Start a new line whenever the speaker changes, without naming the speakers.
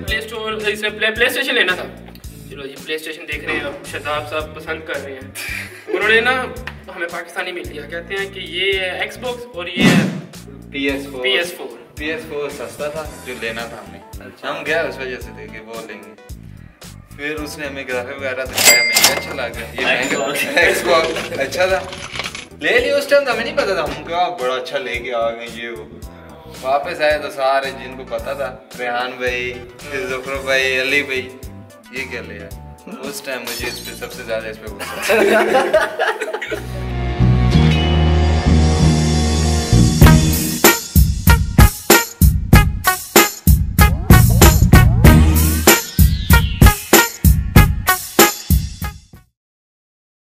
Play store इसमें play PlayStation लेना था। चलो जी प्ले स्टेशन देख रहे हैं अब शहजाब साहब पसंद कर रहे हैं। उन्होंने ना हमें पाकिस्तानी मिल लिया। कहते हैं कि ये है एक्सबॉक्स और ये है
P S four
P S four
P S four सस्ता था जो लेना था हमने। हम गया उस वजह से थे कि वो लेंगे। फिर उसने हमें ग्राफिक वगैरह दिखाया हमें अच्छा लगा। ये महँगा Xbox अच्छा था। ले लिया उस टाइम तो हमें नहीं पता था। हम क्या बड़ा अच्छा लेके आ गए ये वो। वापस आए तो सारे जिनको पता था रेहान भाई फिर ज़फ़र भाई अली भाई ये क्या ले उस टाइम मुझे इस पे सबसे ज़्यादा इस पर गुस्सा